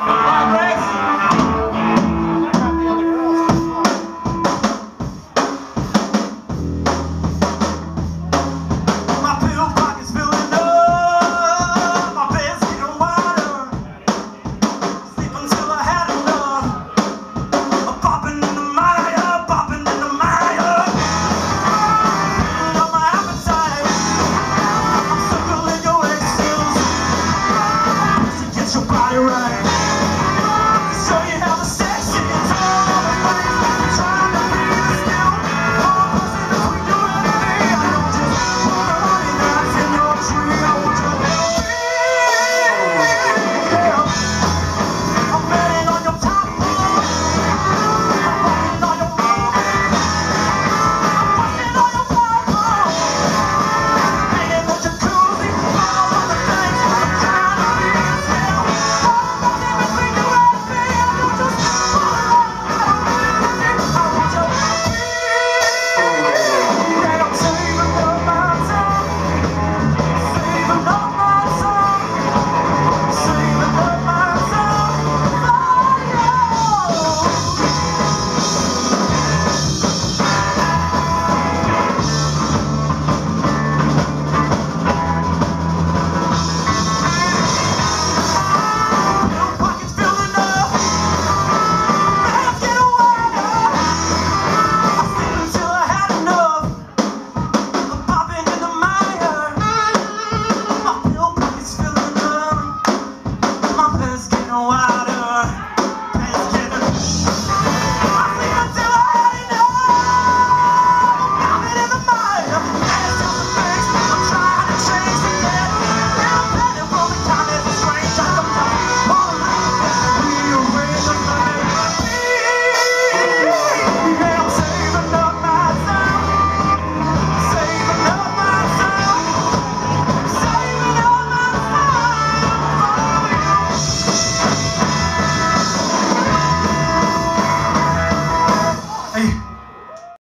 know